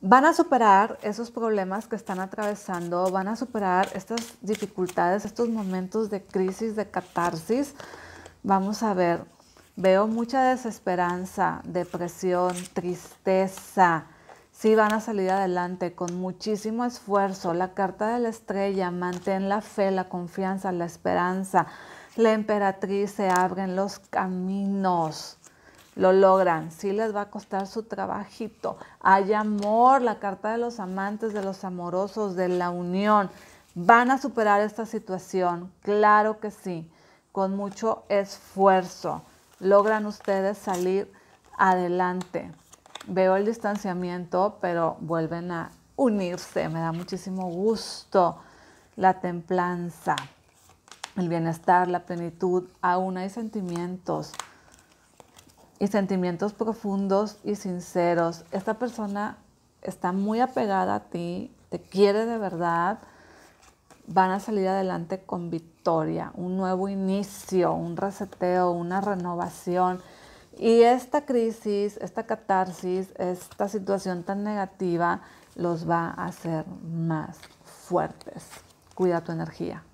van a superar esos problemas que están atravesando, van a superar estas dificultades, estos momentos de crisis, de catarsis. Vamos a ver, veo mucha desesperanza, depresión, tristeza. Sí van a salir adelante con muchísimo esfuerzo. La carta de la estrella, mantén la fe, la confianza, la esperanza. La emperatriz se abren los caminos lo logran. Sí les va a costar su trabajito. Hay amor, la carta de los amantes, de los amorosos, de la unión. ¿Van a superar esta situación? Claro que sí, con mucho esfuerzo. Logran ustedes salir adelante. Veo el distanciamiento, pero vuelven a unirse. Me da muchísimo gusto la templanza, el bienestar, la plenitud. Aún hay sentimientos y sentimientos profundos y sinceros. Esta persona está muy apegada a ti, te quiere de verdad, van a salir adelante con victoria, un nuevo inicio, un reseteo, una renovación. Y esta crisis, esta catarsis, esta situación tan negativa los va a hacer más fuertes. Cuida tu energía.